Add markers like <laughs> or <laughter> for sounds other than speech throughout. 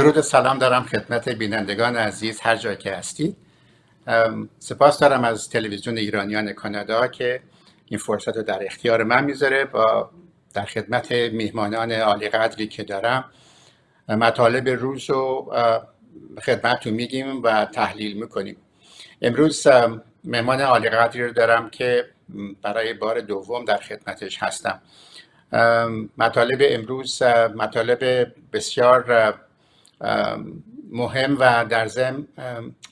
درود و سلام دارم خدمت بینندگان عزیز هر جا که هستید. سپاس دارم از تلویزیون ایرانیان کانادا که این فرصت رو در اختیار من می‌ذاره با در خدمت میهمانان عالی قدری که دارم. مطالب روز رو خدمتتون میگیم و تحلیل می‌کنیم. امروز مهمان عالی قدری رو دارم که برای بار دوم در خدمتش هستم. مطالب امروز مطالب بسیار مهم و در ضمن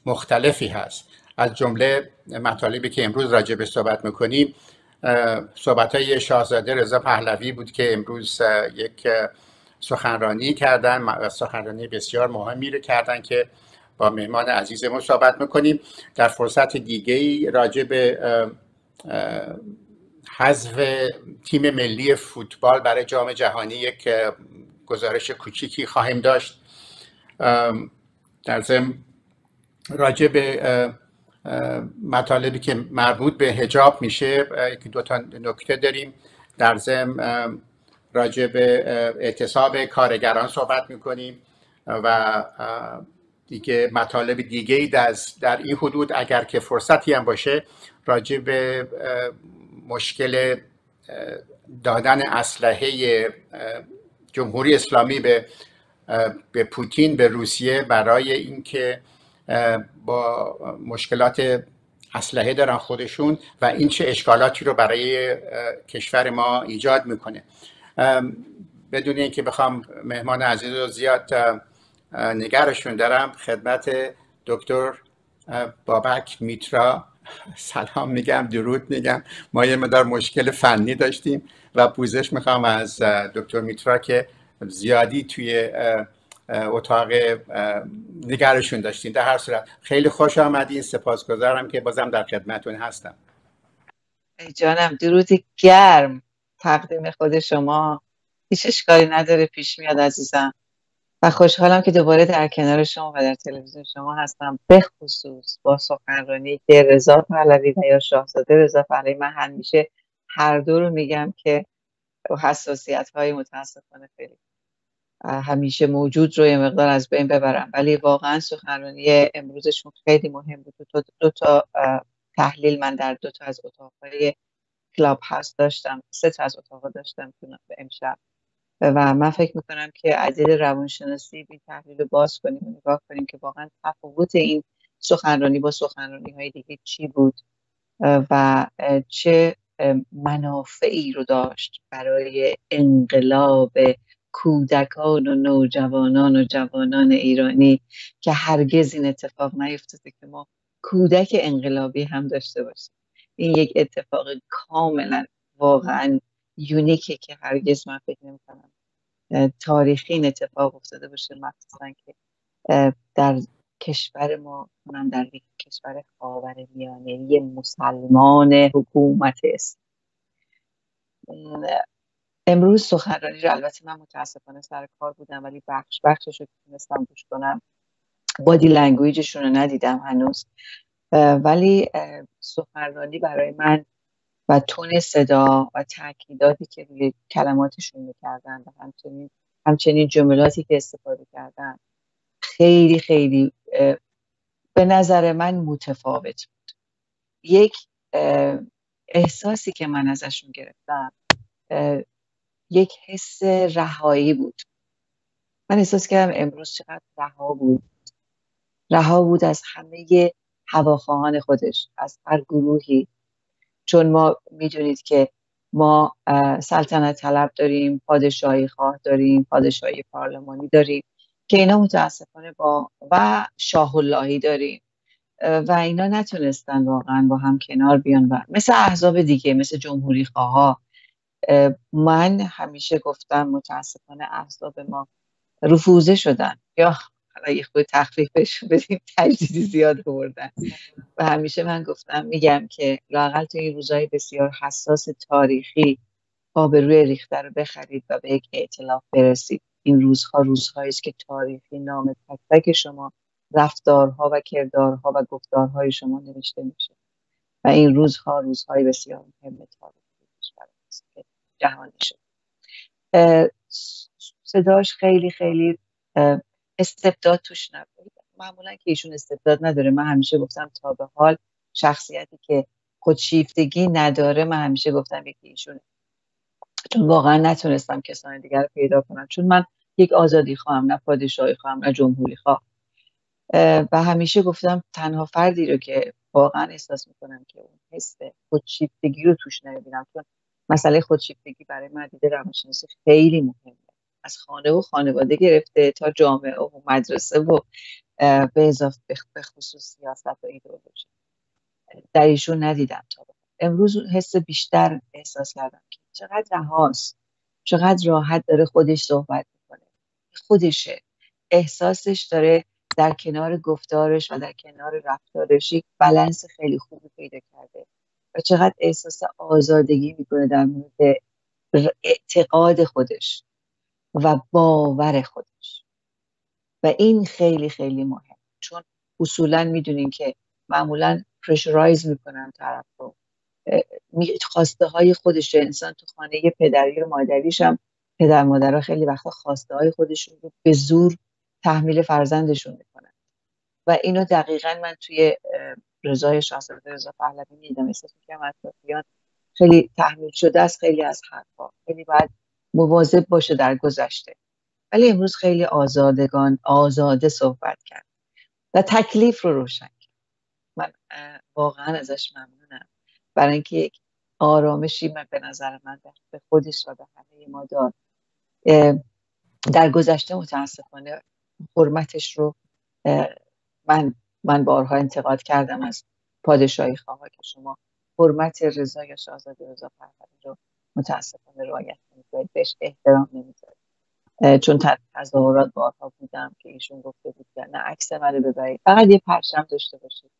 مختلفی هست. از جمله مطالبی که امروز راجع به صحبت می‌کنیم صحبت های شاهزاده رضا پهلوی بود که امروز یک سخنرانی کردن سخنرانی بسیار مهمی رو کردن که با مهمان عزیزمون صحبت می‌کنیم. در فرصت دیگه راجع به حذف تیم ملی فوتبال برای جام جهانی یک گزارش کوچیکی خواهیم داشت. در ضمن راجع به مطالبی که مربوط به هجاب میشه یکی دو تا نکته داریم. در ضمن راجع به اعتصاب کارگران صحبت می‌کنیم و دیگه مطالب دیگه ای در این حدود اگر که فرصتی هم باشه راجع به مشکل دادن اسلحه جمهوری اسلامی به به پوتین به روسیه برای اینکه با مشکلات اسلحه دارن خودشون و این چه اشکالاتی رو برای کشور ما ایجاد می‌کنه. بدون اینکه بخوام مهمان عزیز رو زیاد نگرشون دارم خدمت دکتر بابک میترا. سلام میگم درود میگم. ما یه مدار مشکل فنی داشتیم و پوزش می‌خوام از دکتر میترا که زیادی توی اتاق نگرشون داشتیم. در هر صورت خیلی خوش آمدین. سپاسگزارم که بازم در خدمتون هستم. ای جانم درود گرم. تقدیم خود شما. هیچ اشکالی نداره پیش میاد عزیزم. و خوشحالم که دوباره در کنار شما و در تلویزیون شما هستم. به خصوص با سخنرانی که رضا پهلوی و یا شاهزاده رضا پهلوی من همیشه هر دو رو میگم که حساسیت های متاسفانه خیلی همیشه موجود رو یه مقدار از بین ببرم. ولی واقعا سخنرانی امروزشون خیلی مهم بود. دو, دو تا تحلیل من در دو تا از اتاقهای کلاب هاست داشتم. سه تا از اتاق داشتم به امشب. و من فکر می‌کنم که عدید روانشناسی بی تحلیل باز کنیم و نگاه کنیم که واقعا تفاوت این سخنرانی با سخنرانی های دیگه چی بود و چه منافعی رو داشت برای انقلاب کودکان و نوجوانان و جوانان ایرانی که هرگز این اتفاق نیفتاده که ما کودک انقلابی هم داشته باشیم. این یک اتفاق کاملا واقعا یونیکه که هرگز من فکر نمی کنم تاریخی این اتفاق افتاده باشه مخصوصا که در کشور ما من در یک کشور خاور میانه مسلمان حکومت است. امروز سخنرانی رو البته من متاسفانه سر کار بودم ولی بخش بخشش رو تونستم گوش کنم بادی لنگویجشون رو ندیدم هنوز. ولی سخنرانی برای من و تون صدا و تاکیداتی که روی کلماتشون می‌کردن و همچنین همچنین جملاتی که استفاده کردن خیلی خیلی به نظر من متفاوت بود. یک احساسی که من ازشون گرفتم یک حس رهایی بود. من احساس کردم امروز چقدر رها بود. رها بود از همه هواخواهان خودش از هر گروهی. چون ما می‌دونید که ما سلطنت طلب داریم پادشاهی خواه داریم پادشاهی پارلمانی داریم که اینا متاسفانه با و شاه اللهی داریم و اینا نتونستن واقعا با هم کنار بیان و مثل احزاب دیگه مثل جمهوری خواه من همیشه گفتم متاسفانه احزاب ما رفوزه شدن. یا حالا یه خود تخفیفش بدیم تجدیدی زیاد بردن و همیشه من گفتم میگم که لاقل تو این روزهای بسیار حساس تاریخی روی ریخته رو بخرید و به یک اعتلاف برسید. این روزها روزهایی است که تاریخی نام تک تک شما رفتارها و کردارها و گفتارهای شما نوشته میشه. و این روزها روزهای بسیار مهم تاریخی. که جهانی شد. صداش خیلی خیلی استبداد توش نبود. معمولا که ایشون استبداد نداره. من همیشه گفتم تا به حال شخصیتی که خودشیفتگی نداره من همیشه گفتم یکی ایشونه چون واقعا نتونستم کسان دیگر رو پیدا کنم. چون من یک آزادی خواهم نه پادشاهی خواهم نه جمهوری خواه و همیشه گفتم تنها فردی رو که واقعا احساس می‌کنم که اون حس خودشیفتگی رو توش نمی‌بینم. چون مسئله خودشیفتگی برای من روانشناسی خیلی مهمه. از خانه و خانواده گرفته تا جامعه و مدرسه و به اضافه به خصوص سیاست و ایدئولوژی. در ایشون ندیدم تا امروز حس بیشتر احساس کردم که چقدر رهاست چقدر راحت داره خودش صحبت می‌کنه. خودشه. احساسش داره در کنار گفتارش و در کنار رفتارش یک بلنس خیلی خوبی پیدا کرده. چقدر احساس آزادگی می‌کنه در مورد اعتقاد خودش و باور خودش. و این خیلی خیلی مهم. چون اصولا می‌دونیم که معمولا پرشرایز می‌کنن طرف رو. خواسته های خودش انسان تو خانه پدری و مادریش هم پدر مادرها خیلی وقتا خواسته های خودشون رو به زور تحمیل فرزندشون می‌کنن. و اینو دقیقا من توی رضای شاهزاده رضا پهلوی میدم. احساس می‌کنم اطرافیان خیلی تحمیل شده است خیلی از حرفا خیلی باید مواظب باشه در گذشته. ولی امروز خیلی آزادگان آزاده صحبت کرد و تکلیف رو روشن کرد. من واقعا ازش ممنونم. برای اینکه یک آرامشی من به نظر من به خودش و به همه ما داد. در گذشته متاسفانه حرمتش رو من من بارها انتقاد کردم از پادشاهی خواه که شما حرمت رضا یا شاهزاده رضا پهلوی رو متاسفانه رعایت نمی‌کنید بهش احترام نمی‌ذارید. چون تظاهرات بارها بودم که ایشون گفته بود نه عکس منو ببرید. فقط یه پرچم داشته باشید.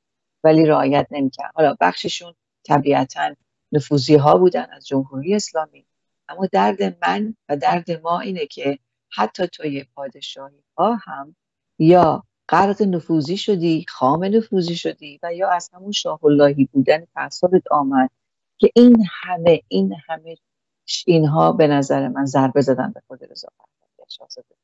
ولی رعایت نمی‌کرد. حالا بخششون طبیعتا نفوذی ها بودن از جمهوری اسلامی. اما درد من و درد ما اینه که حتی توی پادشاهی ها هم یا غرق نفوذی شدی خام نفوذی شدی و یا از همون شاه اللهی بودن تعصبت آمد که این همه این همه اینها به نظر من ضربه زدن به خود رضا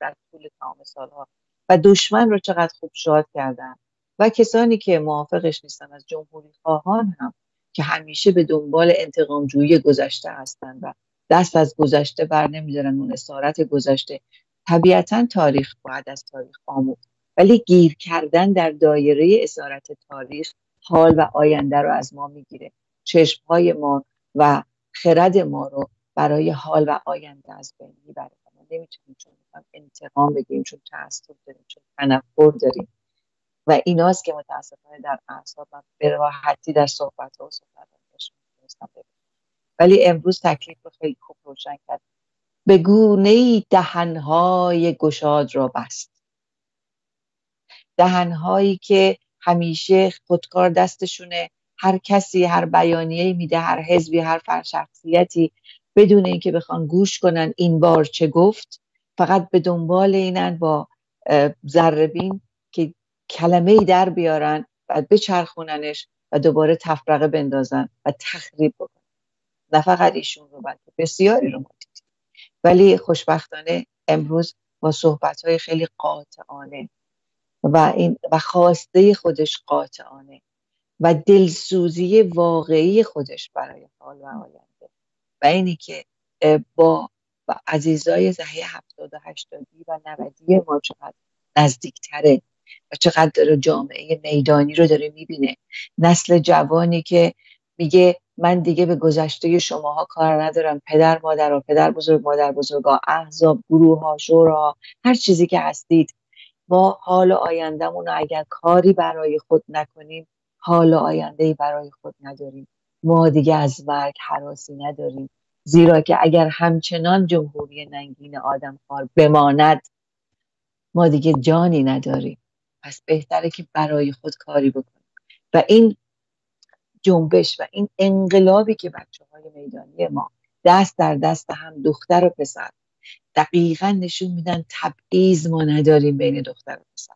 در طول تمام سالها. و دشمن رو چقدر خوب شاد کردن. و کسانی که موافقش نیستن از جمهوری خواهان هم که همیشه به دنبال انتقام جویی گذشته هستند و دست از گذشته بر نمیدارن اون اسارت گذشته. طبیعتا تاریخ باید از تاریخ آموخت ولی گیر کردن در دایره اسارت تاریخ حال و آینده رو از ما می‌گیره. چشمهای ما و خرد ما رو برای حال و آینده از بین می‌بره. ما نمی‌تونیم چون انتقام بگیریم چون تعصب داریم چون تنفر داریم. و ایناست که متاسفانه در اعصاب به راحتی در صحبت و صحبت ولی امروز تکلیف رو خیلی خوب روشن کرد. به گونه ای دهنهای گشاد را بست. دهنهایی که همیشه خودکار دستشونه. هر کسی هر بیانیه‌ای میده هر حزبی هر فر شخصیتی بدون اینکه بخوان گوش کنن این بار چه گفت. فقط به دنبال اینن با ذربین که کلمه ای در بیارن و بچرخوننش و دوباره تفرقه بندازن و تخریب بکنن. نه فقط ایشون رو بلکه بسیاری رو مدید ولی خوشبختانه امروز با صحبت های خیلی قاطعانه و, این و خواسته خودش قاطعانه و دلسوزی واقعی خودش برای حال و آینده. و اینی که با و عزیزای زهه هفتاد و هشتادی و نودی ما چقدر نزدیکتره و چقدر داره جامعه میدانی رو داره می‌بینه. نسل جوانی که میگه من دیگه به گذشته شماها کار ندارم. پدر مادر و پدر بزرگ مادر بزرگا احزاب گروه ها شورا هر چیزی که هستید ما حال آیندهمون اگر کاری برای خود نکنیم حال آینده برای خود نداریم. ما دیگه از مرگ حراسی نداریم. زیرا که اگر همچنان جمهوری ننگین آدم خار بماند ما دیگه جانی نداریم. پس بهتره که برای خود کاری بکنیم. و این جنبش و این انقلابی که بچه های میدانی ما دست در دست هم دختر و پسر دقیقا نشون میدن تبعیض ما نداریم بین دختر و پسر.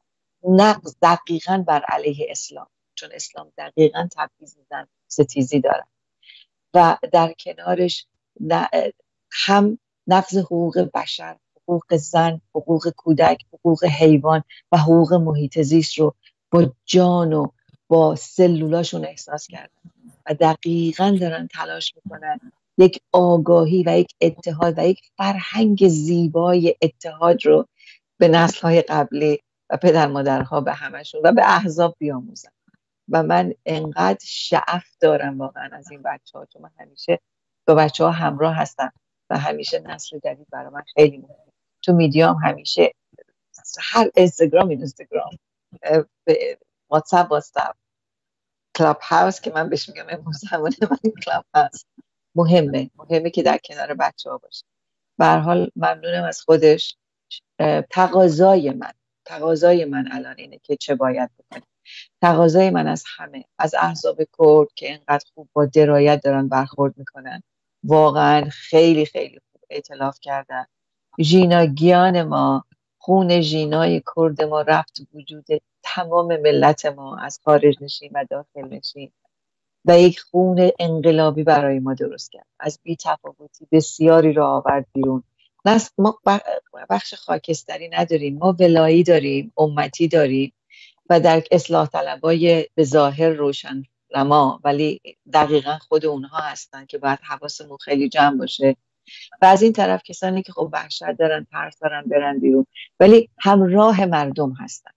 نقض دقیقا بر علیه اسلام چون اسلام دقیقا تبعیض زن ستیزی داره. و در کنارش هم نقض حقوق بشر حقوق زن حقوق کودک حقوق حیوان و حقوق محیط زیست رو با جان و با سلولاشون احساس کردن. و دقیقا دارن تلاش می‌کنن یک آگاهی و یک اتحاد و یک فرهنگ زیبای اتحاد رو به نسل های قبلی و پدر مادرها به همشون و به احزاب بیاموزن. و من انقدر شعف دارم واقعا از این بچه ها چون من همیشه با بچه ها همراه هستم و همیشه نسل جدید برای من خیلی مهمه. تو میدیام همیشه هر اینستاگرام اینستاگرام واتساپ واتساپ Clubhouse که من بهش میگم امروز همونه من Clubhouse. مهمه. مهمه که در کنار بچه ها باشه. به حال ممنونم از خودش. تقاضای من. تقاضای من الان اینه که چه باید بکنیم تقاضای من از همه. از احزاب کرد که اینقدر خوب با درایت دارن برخورد می‌کنن. واقعا خیلی خیلی خوب ائتلاف کردن. ژیناگیان ما خون ژینای کرد ما رفت وجود تمام ملت ما از خارج نشین و داخل نشین. و یک خون انقلابی برای ما درست کرد. از بی تفاوتی بسیاری را آورد بیرون. ما بخش خاکستری نداریم. ما ولایی داریم امتی داریم و در اصلاح طلبای به ظاهر روشن لما ولی دقیقا خود اونها هستن که باید حواسمون خیلی جمع باشه. و از این طرف کسانی که خب وحشت دارن ترس دارن برن بیرون. ولی همراه مردم هستن.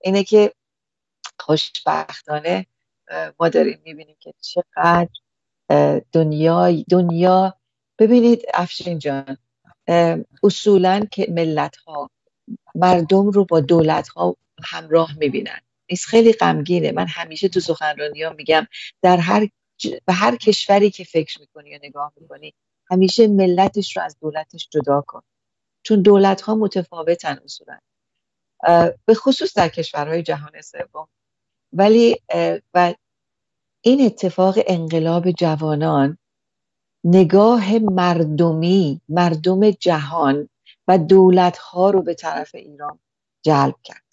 اینه که خوشبختانه ما داریم می‌بینیم که چقدر دنیا دنیا ببینید افشین جان اصولا که ملت ها مردم رو با دولت ها همراه می‌بینن. نیست خیلی غمگینه. من همیشه تو سخنرانی ها میگم در هر به هر کشوری که فکر می‌کنی یا نگاه می‌کنی همیشه ملتش رو از دولتش جدا کن. چون دولت ها متفاوتن اصولا. به خصوص در کشورهای جهان سوم. ولی و این اتفاق انقلاب جوانان نگاه مردمی مردم جهان و دولت ها رو به طرف ایران جلب کرد.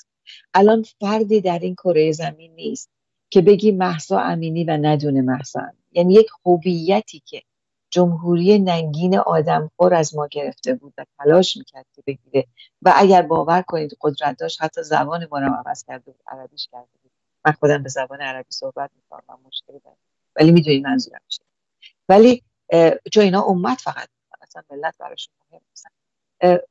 الان فردی در این کره زمین نیست که بگی محسا امینی و ندونه محسا یعنی یک هویتی که جمهوری ننگین آدمخور از ما گرفته بود و تلاش می‌کرد که بگیره. و اگر باور کنید قدرت داشت حتی زبان ما رو عوض کرده بود عربیش کرده من خودم به زبان عربی صحبت می‌کنم مشکلی دارم. ولی می‌دونی منظورم چیه. ولی چون اینا امت فقط اصلا ملت براشون مهم نیستن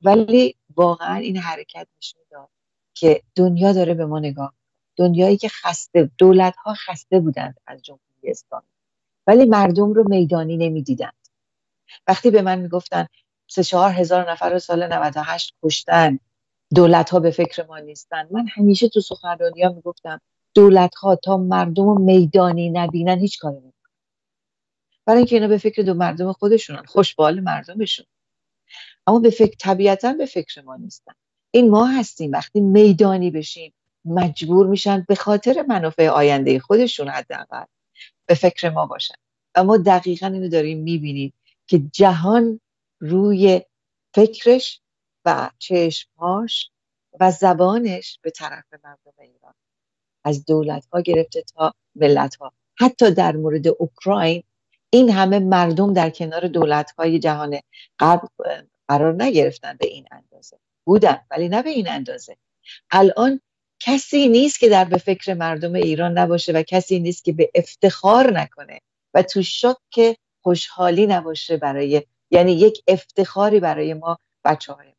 ولی واقعا این حرکت نشون داد که دنیا داره به ما نگاه دنیایی که خسته دولت ها خسته بودند از جمهوری اسلامی. ولی مردم رو میدانی نمی‌دیدند. وقتی به من می‌گفتن سه چهار هزار نفر رو سال 98 کشتن دولت ها به فکر ما نیستن من همیشه تو سخنرانی ها می‌گفتم دولت ها تا مردم رو میدانی نبینن هیچ کاری نمی‌کنن. برای اینکه اینا به فکر دو مردم خودشونن. خوشبال مردمشون. اما به فکر طبیعتا به فکر ما نیستن. این ما هستیم. وقتی میدانی بشیم مجبور میشن به خاطر منافع آینده خودشون حداقل به فکر ما باشن. و ما دقیقا اینو داریم می‌بینیم که جهان روی فکرش و چشمهاش و زبانش به طرف مردم ایران. از دولت ها گرفته تا ملت ها حتی در مورد اوکراین این همه مردم در کنار دولت های جهان غرب قرار نگرفتن به این اندازه. بودن ولی نه به این اندازه. الان کسی نیست که در به فکر مردم ایران نباشه و کسی نیست که به افتخار نکنه و تو شک خوشحالی نباشه برای یعنی یک افتخاری برای ما بچه های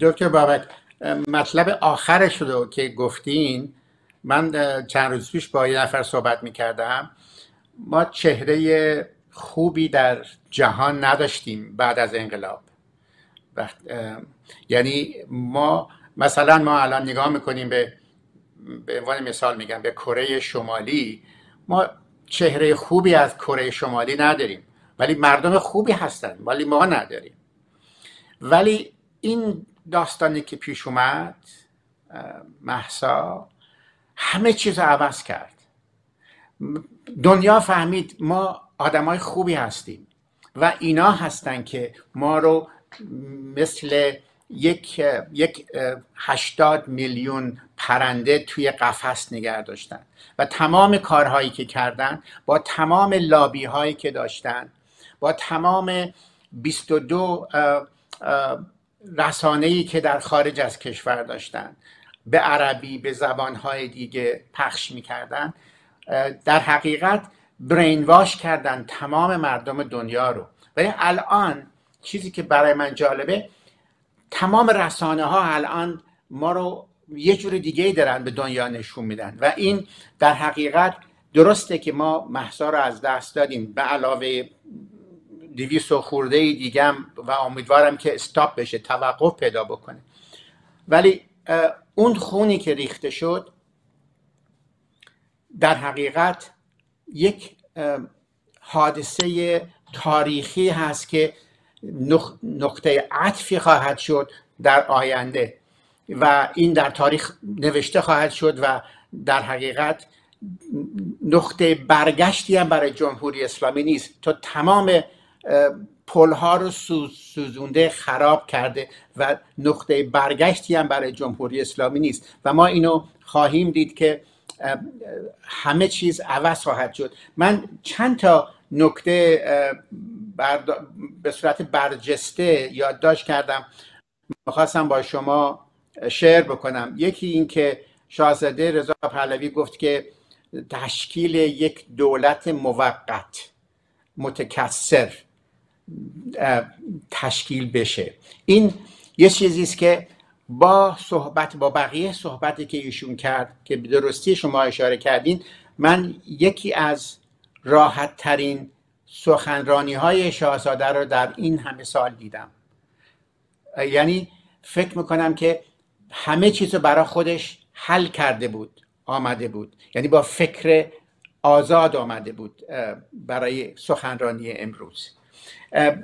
دکتر بابک مطلب آخرش رو که گفتین من چند روز پیش با یه نفر صحبت می‌کردم. ما چهره خوبی در جهان نداشتیم بعد از انقلاب. یعنی ما مثلا ما الان نگاه می‌کنیم به به عنوان مثال میگم به کره شمالی ما چهره خوبی از کره شمالی نداریم. ولی مردم خوبی هستن ولی ما نداریم. ولی این داستانی که پیش اومد محسا همه چیز رو عوض کرد. دنیا فهمید ما آدمای خوبی هستیم و اینا هستن که ما رو مثل یک یک هشتاد میلیون پرنده توی قفس نگه داشتن. و تمام کارهایی که کردن با تمام لابی هایی که داشتن با تمام 22 رسانه ای که در خارج از کشور داشتن به عربی به زبانهای دیگه پخش می‌کردن در حقیقت برین واش کردن تمام مردم دنیا رو. ولی الان چیزی که برای من جالبه تمام رسانه ها الان ما رو یه جور دیگه دارن به دنیا نشون میدن. و این در حقیقت درسته که ما محصا رو از دست دادیم. به علاوه دویست و خورده دیگم و امیدوارم که استاپ بشه توقف پیدا بکنه. ولی اون خونی که ریخته شد در حقیقت یک حادثه تاریخی هست که نقطه عطفی خواهد شد در آینده و این در تاریخ نوشته خواهد شد و در حقیقت نقطه برگشتی هم برای جمهوری اسلامی نیست. تا تمام پلها رو سوزونده خراب کرده و نقطه برگشتی هم برای جمهوری اسلامی نیست. و ما اینو خواهیم دید که همه چیز عوض خواهد شد. من چند تا نکته به صورت برجسته یادداشت کردم. می‌خواستم با شما شعر بکنم. یکی این که شاهزاده رضا پهلوی گفت که تشکیل یک دولت موقت متکثر. تشکیل بشه. این یه چیزی است که با صحبت با بقیه صحبتی که ایشون کرد که به درستی شما اشاره کردین من یکی از راحت ترین سخنرانی های شاهزاده رو در این همه سال دیدم. یعنی فکر می‌کنم که همه چیز رو برای خودش حل کرده بود آمده بود. یعنی با فکر آزاد آمده بود برای سخنرانی امروز.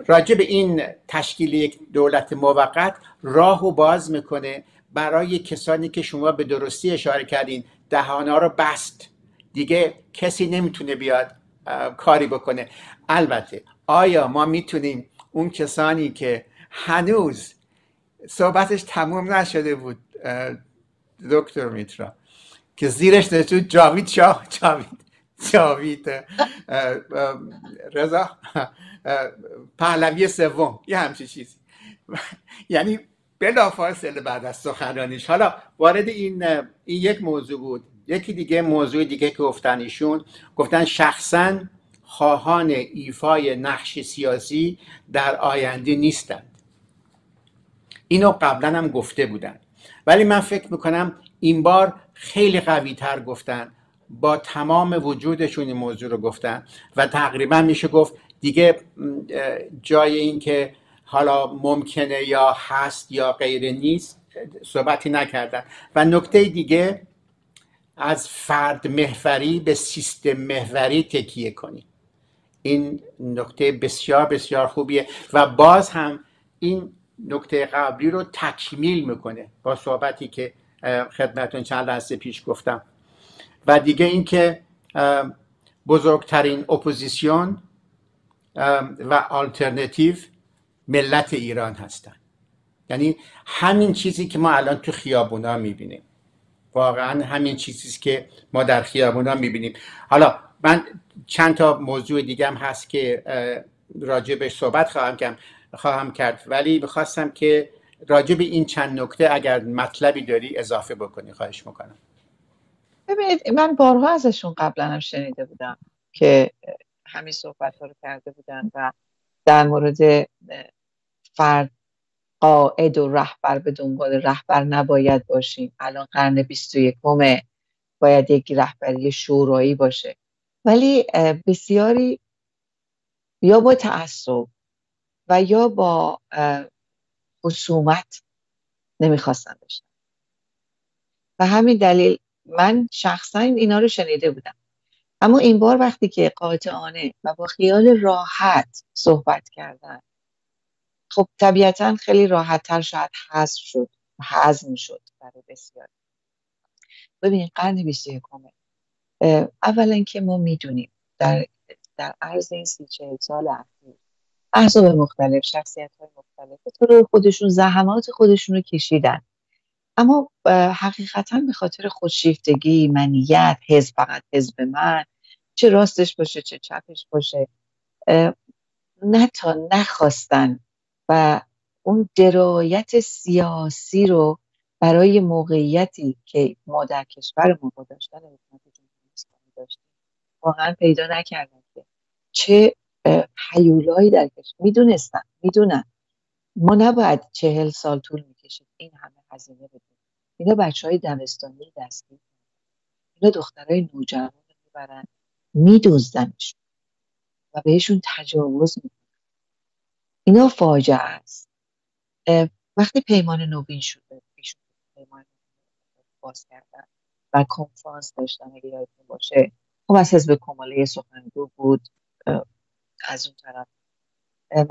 راجع به این تشکیل یک دولت موقت راه و باز می‌کنه برای کسانی که شما به درستی اشاره کردین دهانا رو بست. دیگه کسی نمی‌تونه بیاد کاری بکنه. البته آیا ما می‌تونیم اون کسانی که هنوز صحبتش تموم نشده بود دکتر میترا که زیرش نشود جاوید شاه جاوید جاوید رضا؟ پهلوی سوم. یه همچی چیزی. <laughs> یعنی بلافاصله بعد از سخنرانیش. حالا وارد این این یک موضوع بود. یکی دیگه موضوع دیگه که گفتن ایشون گفتن شخصا خواهان ایفای نقش سیاسی در آینده نیستند. اینو قبلا هم گفته بودن. ولی من فکر می‌کنم این بار خیلی قوی تر گفتن. با تمام وجودشون این موضوع رو گفتن و تقریبا میشه گفت دیگه جای این که حالا ممکنه یا هست یا غیر نیست صحبتی نکردن. و نکته دیگه از فرد محوری به سیستم محوری تکیه کنی. این نکته بسیار بسیار خوبیه. و باز هم این نکته قبلی رو تکمیل می‌کنه با صحبتی که خدمتتون چند لحظه پیش گفتم. و دیگه اینکه بزرگترین اپوزیسیون و آلترنتیو ملت ایران هستن. یعنی همین چیزی که ما الان تو خیابونا می‌بینیم. واقعا همین چیزی که ما در خیابونا می‌بینیم. حالا من چند تا موضوع دیگه هم هست که راجع به صحبت خواهم کرد خواهم کرد. ولی می‌خواستم که راجع به این چند نکته اگر مطلبی داری اضافه بکنی. خواهش می‌کنم. ببینید من بارها ازشون قبلا هم شنیده بودم که همین صحبت ها رو کرده بودن و در مورد فرد قاعد و رهبر به دنبال رهبر نباید باشیم. الان قرن 21 باید یک رهبری شورایی باشه. ولی بسیاری یا با تعصب و یا با خصومت نمی‌خواستن داشتن و همین دلیل من شخصا اینا رو شنیده بودم. اما این بار وقتی که قاطعانه و با خیال راحت صحبت کردن خب طبیعتا خیلی راحت تر شاید حذف شد حزم شد برای بسیار ببینید قرن 21 اولا که ما می‌دونیم در در عرض این سی چهل سال اخیر احزاب مختلف شخصیت های مختلف به خودشون زحمات خودشون رو کشیدن. اما حقیقتا به خاطر خودشیفتگی منیت حزب فقط حزب من چه راستش باشه چه چپش باشه نه تا نخواستن و اون درایت سیاسی رو برای موقعیتی که ما در کشورمون با داشتن حکومت جمهوری اسلامی داشتیم واقعا پیدا نکردن که چه حیولایی در کشور می‌دونستن می‌دونن. ما نباید چهل سال طول می‌کشید این همه هزینه بدیم اینا بچه های دمستانی دستی اینا دخترهای نوجوان می‌برن میدوزدنشون و بهشون تجاوز می‌کنن. اینا فاجعه است. وقتی پیمان نوین شده پیمان باز کردن و کنفرانس داشتن اگه یادتون باشه. خب از حزب کماله سخنگو بود از اون طرف.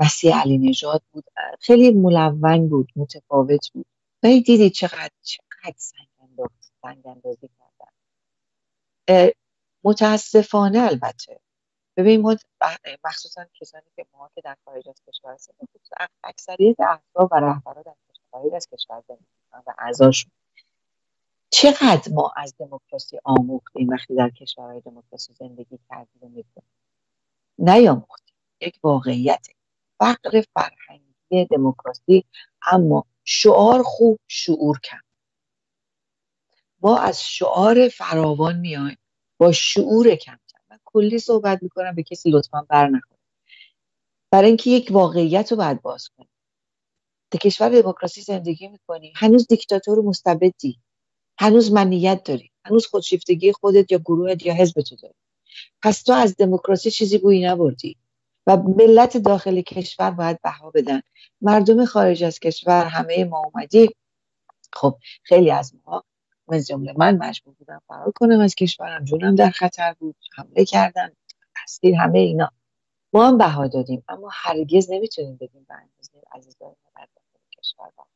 مسیح علی نژاد بود. خیلی ملون بود متفاوت بود. ولی دیدید چقدر چقدر سنگ اندازی کردن متاسفانه البته. ببین ما مخصوصا کسانی که ما که در خارج از کشور هستیم اکثریت احزاب و رهبران در خارج از کشور زندگی و اعضاشون. چقدر ما از دموکراسی آموختیم وقتی در کشورهای دموکراسی زندگی کردیم و می‌کنیم؟ نیاموختیم. یک واقعیت فقر فرهنگی دموکراسی اما شعار خوب شعور کم ما از شعار فراوان میایم. با شعور کمتر من کلی صحبت می‌کنم به کسی لطفا بر نکنه برای اینکه یک واقعیت رو باید باز کنیم. در کشور دموکراسی زندگی می‌کنی. هنوز دیکتاتور مستبدی. هنوز منیت داری. هنوز خودشیفتگی خودت یا گروهت یا حزب تو داری. پس تو از دموکراسی چیزی بویی نبردی. و ملت داخل کشور باید بها بدن. مردم خارج از کشور همه ما اومدیم. خب خیلی از ما من جمله من مجبور بودم فرار کنم از کشورم. جونم در خطر بود حمله کردن اسیر همه اینا. ما هم بها دادیم اما هرگز نمی‌تونیم بگیم به اندازه عزیزان در داخل کشور بها.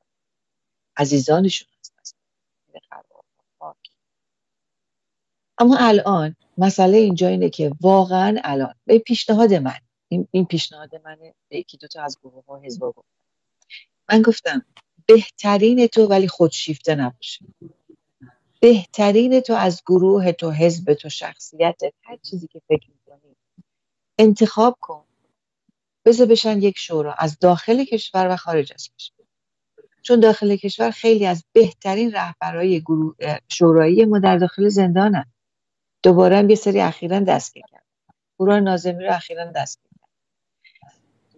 عزیزانشون هست اما الان مسئله اینجا اینه که واقعا الان به پیشنهاد من این, این پیشنهاد منه. به یکی دو تا از گروه ها حزب گفتم من گفتم بهترین تو ولی خودشیفته نباشه. بهترین تو از گروه تو حزب تو شخصیت هر چیزی که فکر می‌کنی. انتخاب کن. بذار بشن یک شورا از داخل کشور و خارج از کشور. چون داخل کشور خیلی از بهترین رهبرای گروه شورایی ما در داخل زندانن. دوباره هم یه سری اخیرا دستگیر کرد گروه نازمی رو اخیرا دستگیر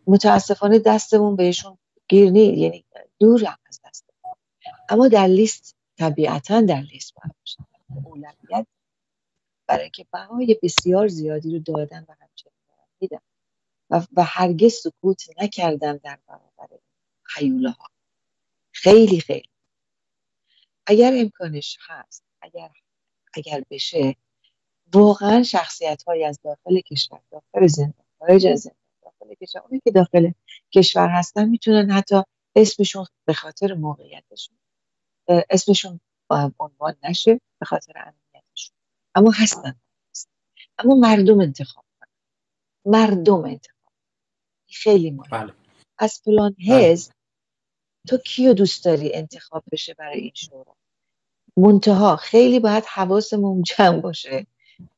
متاسفانه دستمون بهشون گیر نیست. یعنی دور از دست اما در لیست طبیعتا در لیست اولویت برای که بهای بسیار زیادی رو دادن و همچنین دیدن و, و هرگز سکوت نکردن در برابر حیوله ها خیلی خیلی. اگر امکانش هست اگر اگر بشه واقعا شخصیت های از داخل کشور داخل زندان خارج از زندان داخل کشور. اونی که داخل کشور هستن می‌تونن حتی اسمشون به خاطر موقعیتشون اسمشون عنوان نشه به خاطر امنیتشون. اما هستن. اما مردم انتخاب کنن. مردم انتخاب خیلی مهم. بله. از فلان بله. حزب تو کیو دوست داری انتخاب بشه برای این شورا؟ منتها خیلی باید حواسمون جمع باشه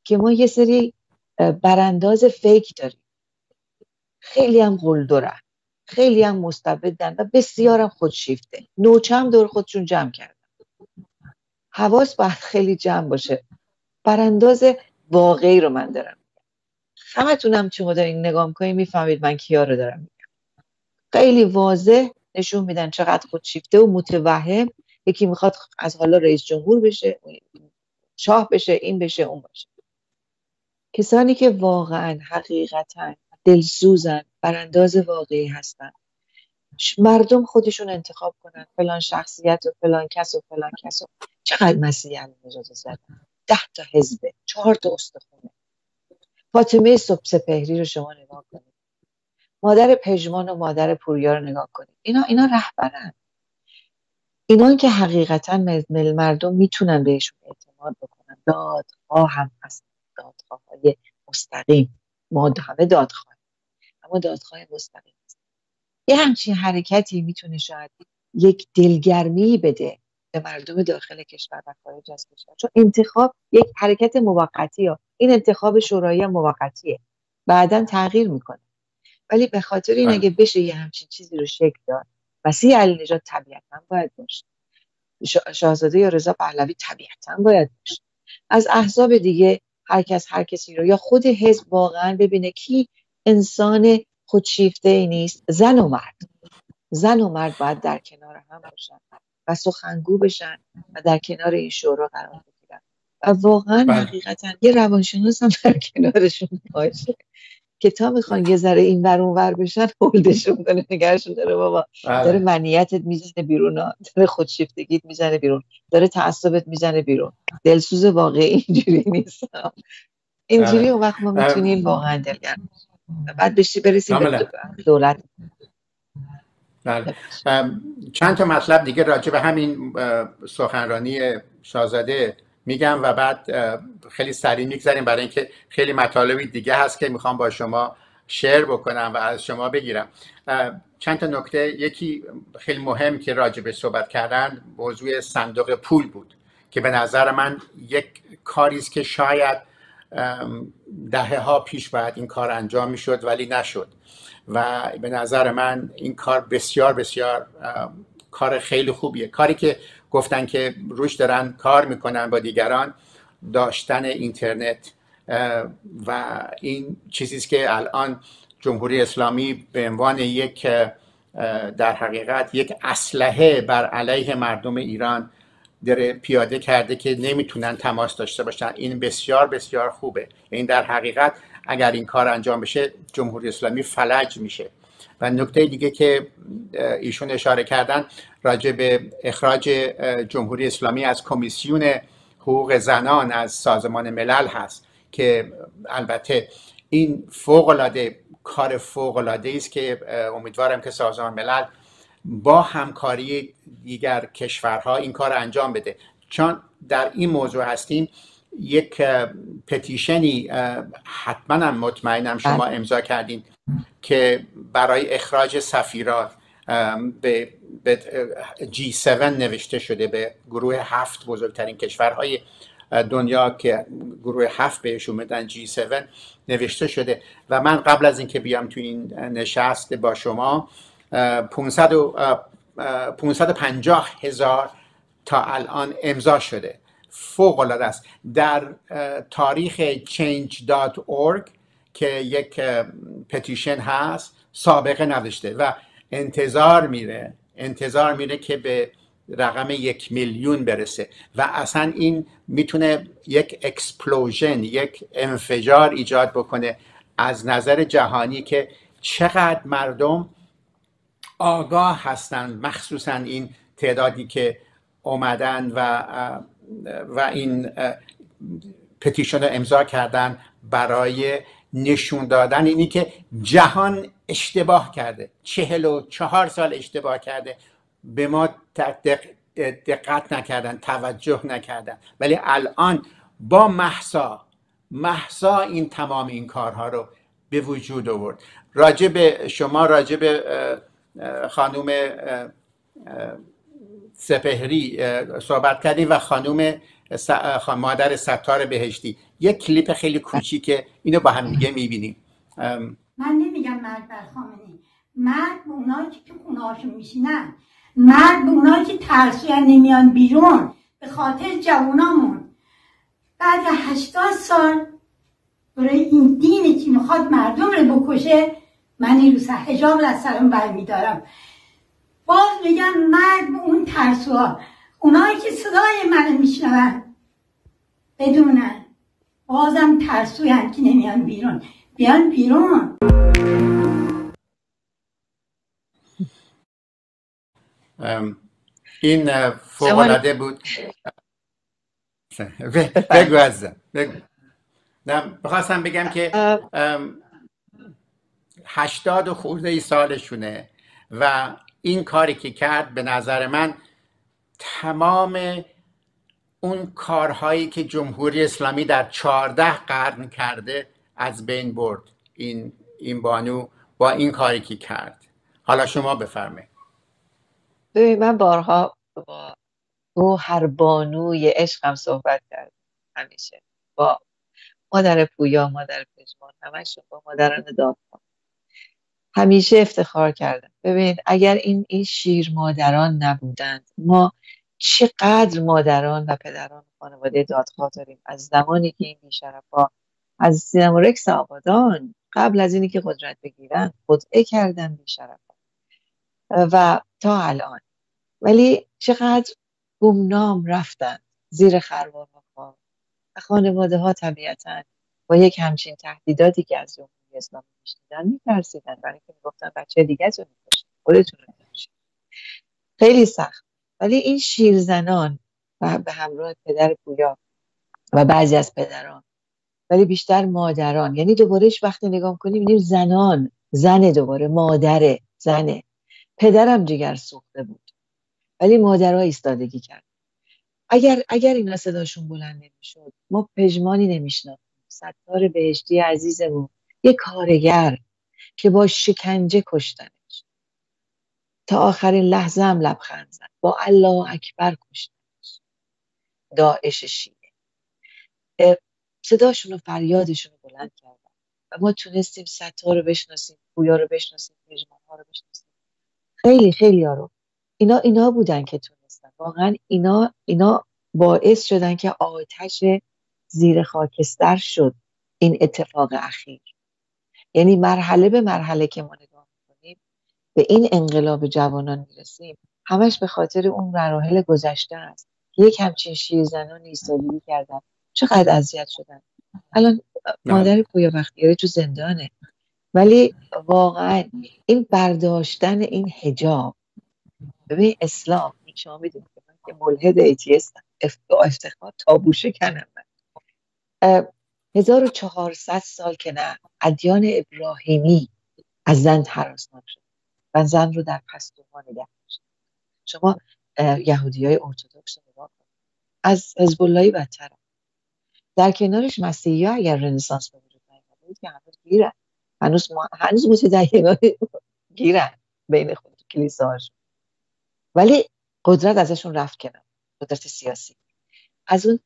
که ما یه سری برانداز فیک داریم. خیلی هم قلدرن خیلی هم مستبدن و بسیارم خودشیفته نوچم دور خودشون جمع کردن. حواس باید خیلی جمع باشه. برانداز واقعی رو من دارم همتونم چه دارین نگاه می‌کنین می‌فهمید من کیا رو دارم خیلی واضح نشون میدن چقدر خودشیفته و متوهم. یکی می‌خواد از حالا رئیس جمهور بشه شاه بشه این بشه اون باشه کسانی که واقعا حقیقتا دلسوزن برانداز واقعی هستن. مردم خودشون انتخاب کنن فلان شخصیت و فلان کس و فلان کس و چقدر مسیح نجات زدن؟ ده تا حزبه چهار تا استخونه. فاطمه صبح سپهری رو شما نگاه کنید. مادر پژمان و مادر پوریا رو نگاه کنید. اینا اینا رهبرن. اینا که حقیقتا مردم می‌تونن بهشون اعتماد بکنن. دادخواه هم هست دادخواه های مستقیم. ما همه دادخواه اما دادخواه مستقیم هست یه همچین حرکتی می‌تونه شاید یک دلگرمی بده به مردم داخل کشور و خارج از کشور. چون انتخاب یک حرکت موقتی ها این انتخاب شورایی موقتیه. بعدا تغییر می‌کنه. ولی به خاطر این بله. اگه بشه یه همچین چیزی رو شکل داد. مسیح علی نجات طبیعتا باید باشه. شاهزاده یا رضا پهلوی طبیعتا باید باشه. از احزاب دیگه هر کس هر کسی رو یا خود حزب واقعا ببینه کی انسان خودشیفته ای نیست زن و مرد زن و مرد باید در کنار هم باشن و سخنگو بشن و در کنار این شورا قرار بگیرن و واقعا بله. حقیقتا یه روانشناس هم در کنارشون باشه که تا می‌خوان یه ذره این ور اون ور بشن هولدشون کنه نگرشون داره بابا بله. داره منیتت می‌زنه بیرون. داره خودشیفتگیت می‌زنه بیرون داره تعصبت می‌زنه بیرون دلسوز واقعی اینجوری نیست اینجوری بله. اون وقت ما می‌تونیم واقعا دلگرم بعد بشی برسیم به. دولت. بله. چند تا مطلب دیگه راجع به همین سخنرانی شاهزاده میگم و بعد خیلی سریع می‌گذاریم برای اینکه خیلی مطالبی دیگه هست که می‌خوام با شما شیر بکنم و از شما بگیرم. چند تا نکته. یکی خیلی مهم که راجع به صحبت کردن موضوع صندوق پول بود که به نظر من یک کاری است که شاید دهه ها پیش باید این کار انجام می‌شد ولی نشد. و به نظر من این کار بسیار بسیار کار خیلی خوبیه. کاری که گفتن که روش دارن کار می‌کنن با دیگران داشتن اینترنت و این چیزی که الان جمهوری اسلامی به عنوان یک در حقیقت یک اسلحه بر علیه مردم ایران داره پیاده کرده که نمی‌تونن تماس داشته باشن. این بسیار بسیار خوبه. این در حقیقت اگر این کار انجام بشه جمهوری اسلامی فلج میشه. و نکته دیگه که ایشون اشاره کردن راجع به اخراج جمهوری اسلامی از کمیسیون حقوق زنان از سازمان ملل هست که البته این فوق العاده کار فوق العاده است که امیدوارم که سازمان ملل با همکاری دیگر کشورها این کار انجام بده. چون در این موضوع هستیم یک پتیشنی حتما مطمئنم شما امضا کردین که برای اخراج سفیران به به جی 7 نوشته شده به گروه هفت بزرگترین کشورهای دنیا که گروه هفت بهشون میدن جی 7 نوشته شده. و من قبل از اینکه بیام تو این نشست با شما اه، 500 و اه، اه، 550 هزار تا الان امضا شده. فوق العاده است. در تاریخ change.org که یک پتیشن هست سابقه نداشته و انتظار میره انتظار میره که به رقم یک میلیون برسه و اصلا این می‌تونه یک explosion یک انفجار ایجاد بکنه از نظر جهانی که چقدر مردم آگاه هستند مخصوصا این تعدادی که اومدن و و این petition رو امضا کردن برای نشون دادن اینی که جهان اشتباه کرده. چهل و چهار سال اشتباه کرده. به ما دق- دقت نکردن توجه نکردن. ولی الان با محسا محسا این تمام این کارها رو به وجود آورد. راجع به شما اه، خانوم سپهری صحبت کردیم و خانوم مادر ستار بهشتی. یک کلیپ خیلی کوچیکه اینو با هم دیگه می‌بینیم. من نمیگم مرد بر خامنه مرد به اونایی که تو خونه هاشون میشینن. مرد به اونایی که ترسوین نمیان بیرون. به خاطر جوانامون بعد هشتاد سال برای این دینی که می‌خواد مردم رو بکشه من این روز حجاب از سرم برمیدارم. باز میگم مرد به اون ترسوها. اونایی که صدای منو میشنون. بدونن. بازم ترسوین که نمیان بیرون. بیان بیرون. ام، این اه، فوق زمان العاده بود. بگو عزیزم بگو. نه می‌خواستم بگم که ام، هشتاد و خورده ای سالشونه و این کاری که کرد به نظر من تمام اون کارهایی که جمهوری اسلامی در چهارده قرن کرده از بین برد. این این بانو با این کاری که کرد. حالا شما بفرمایید. ببین من بارها با گوهر بانوی عشقم صحبت کردم. همیشه. با مادر پویا مادر پژمان همشون با مادران داغ همیشه افتخار کردم. ببین اگر این این شیر مادران نبودند ما چقدر مادران و پدران خانواده دادخواه داریم. از زمانی که این بیشرفا از سینمورکس آبادان قبل از اینی که قدرت بگیرن خدعه کردن بیشرفا. و تا الان. ولی چقدر گمنام رفتن زیر خروار و خانواده ها طبیعتا با یک همچین تهدیداتی که از جمهوری اسلامی میشنیدن میترسیدن. برای اینکه می‌گفتن بچه دیگه رو می‌کشید خودتون رو خیلی سخت. ولی این شیرزنان و به همراه پدر پویا و بعضی از پدران ولی بیشتر مادران. یعنی دوبارهش وقتی نگاه کنیم می‌بینیم زنان زن دوباره مادره زنه پدرم جگر سوخته بود. ولی مادرها ایستادگی کرد. اگر اگر اینا صداشون بلند نمی‌شد ما پژمانی نمیشناختیم. ستار بهشتی عزیزمون. یه کارگر که با شکنجه کشتنش. تا آخرین لحظه هم لبخند زد. با الله اکبر کشتنش. داعش شیعه. صداشون و فریادشون رو بلند کردن. و ما تونستیم ستار رو بشناسیم پویا رو بشناسیم پژمان ها رو بشناسیم. خیلی خیلی ها رو. اینا اینا بودن که تونستن. واقعا اینا اینا باعث شدن که آتش زیر خاکستر شد. این اتفاق اخیر. یعنی مرحله به مرحله که ما نگاه می‌کنیم به این انقلاب جوانان می‌رسیم. همش به خاطر اون مراحل گذشته است یک همچین شیرزنان ایستادگی کردن. چقدر اذیت شدن. الان مادر پویا بختیاری تو زندانه. ولی واقعا این برداشتن این هجاب ببین اسلام شما می‌دونید که من که ملحد ایتیستم افتخار تابو شکنم من 1400 سال که نه ادیان ابراهیمی از زن حراسناک شد و زن رو در پستوها نگه داشت. شما یهودی های ارتودکس نگاه از حزب اللهی بدتر در کنارش مسیحی ها اگر رنسانس به وجود نیامده که هنوز گیرن. هنوز ما هنوز متدینا گیرن بین خود کلیساهاشون ولی قدرت ازشون رفت کنم قدرت سیاسی. از اون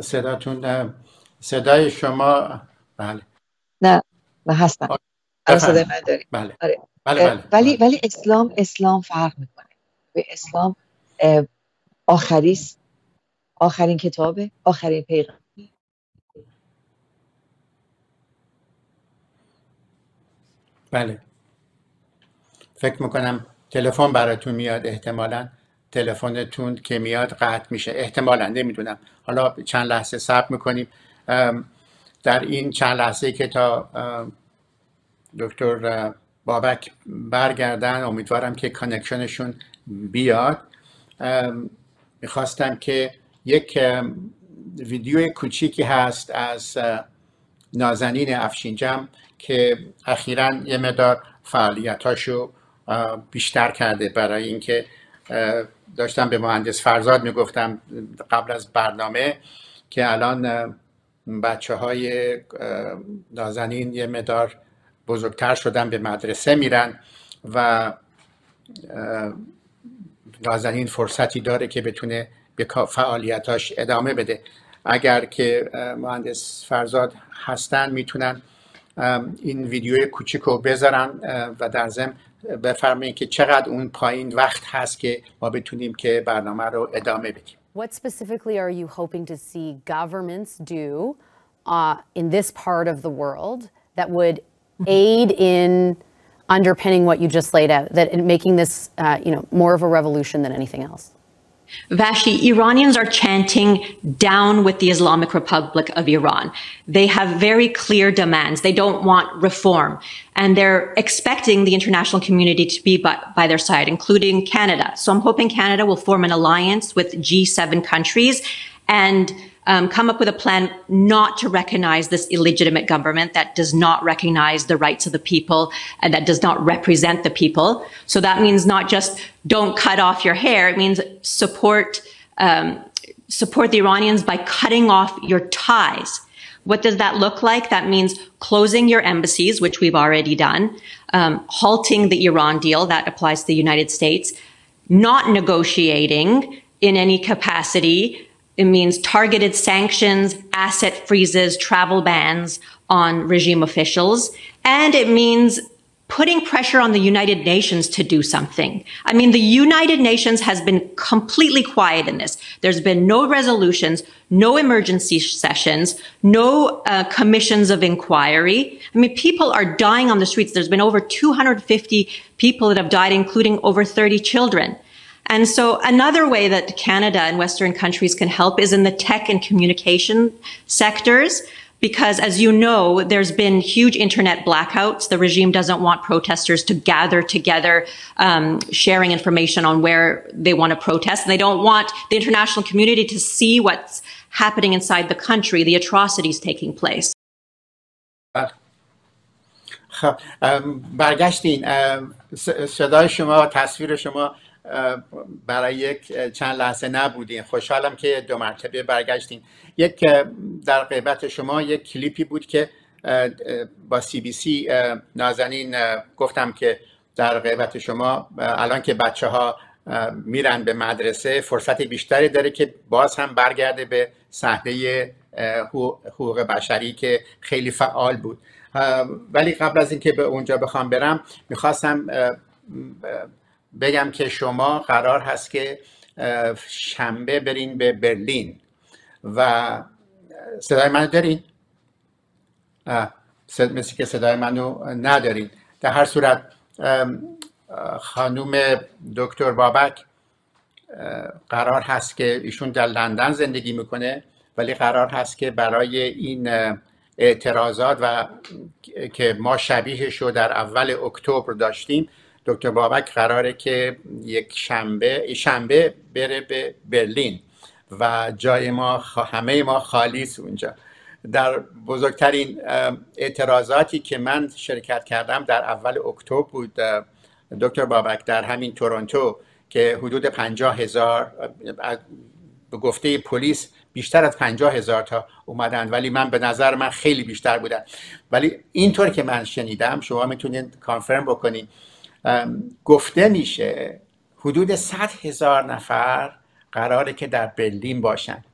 صداتون صدای شما بله. نه من هستم. صدای من داری بله. آره. بله بله. ولی ولی اسلام اسلام فرق می‌کنه. به اسلام آخری آخرین کتابه آخرین پیغام. بله. فکر می‌کنم تلفن براتون میاد احتمالا. تلفنتون که میاد قطع میشه. احتمالا نمی‌دونم. حالا چند لحظه صبر می‌کنیم. در این چند لحظه که تا دکتر بابک برگردن امیدوارم که کانکشنشون بیاد. می‌خواستم که یک ویدیو کوچیکی هست از نازنین افشینجم که اخیرا یه مدار فعالیتاشو بیشتر کرده برای اینکه داشتم به مهندس فرزاد می‌گفتم قبل از برنامه که الان بچه های نازنین یه مدار بزرگتر شدن به مدرسه میرن و نازنین فرصتی داره که بتونه به فعالیتاش ادامه بده. اگر که مهندس فرزاد هستن می‌تونن این ویدیو کوچیک رو بذارن و در ضمن بفرمایید که چقدر اون پایین وقت هست که ما بتونیم که برنامه رو ادامه بدیم What specifically are you hoping to see governments do uh, in this part of the world that would aid in underpinning what you just laid out, that in making this, uh, you know, more of a revolution than anything else? Vashti, Iranians are chanting down with the Islamic Republic of Iran. They have very clear demands. They don't want reform. And they're expecting the international community to be by, by, their side, including Canada. So I'm hoping Canada will form an alliance with G7 countries and um, come up with a plan not to recognize this illegitimate government that does not recognize the rights of the people and that does not represent the people. So that means not just don't cut off your hair. It means support, um, support the Iranians by cutting off your ties. What does that look like? That means closing your embassies, which we've already done, um, halting the Iran deal that applies to the United States, not negotiating in any capacity It means targeted sanctions, asset freezes, travel bans on regime officials. And it means putting pressure on the United Nations to do something. I mean, the United Nations has been completely quiet in this. There's been no resolutions, no emergency sessions, no uh, commissions of inquiry. I mean, people are dying on the streets. There's been over 250 people that have died, including over 30 children. And so another way that Canada and Western countries can help is in the tech and communication sectors because as you know, there's been huge internet blackouts. The regime doesn't want protesters to gather together, um, sharing information on where they want to protest. And they don't want the international community to see what's happening inside the country, the atrocities taking place. خب برگشتین صدای شما تصویر شما برای یک چند لحظه نبودین. خوشحالم که دو مرتبه برگشتین. یک در غیبت شما یک کلیپی بود که با سی بی سی نازنین گفتم که در غیبت شما الان که بچه ها میرن به مدرسه فرصت بیشتری داره که باز هم برگرده به صحنه حقوق بشری که خیلی فعال بود. ولی قبل از اینکه به اونجا بخوام برم می‌خواستم بگم که شما قرار هست که شنبه برین به برلین و صدای منو دارین؟ مثل که صدای منو ندارین در هر صورت خانوم دکتر بابک قرار هست که ایشون در لندن زندگی می‌کنه ولی قرار هست که برای این اعتراضات و که ما شبیهش رو در اول اکتبر داشتیم دکتر بابک قراره که یک شنبه شنبه بره به برلین و جای ما همه ما خالی اونجا. در بزرگترین اعتراضاتی که من شرکت کردم در اول اکتبر بود دکتر بابک در همین تورنتو که حدود پنجاه هزار به گفته پلیس بیشتر از پنجاه هزار تا اومدن ولی من به نظر من خیلی بیشتر بودن. ولی اینطور که من شنیدم شما می‌تونید کانفرم بکنید گفته میشه حدود 100 هزار نفر قراره که در برلین باشن.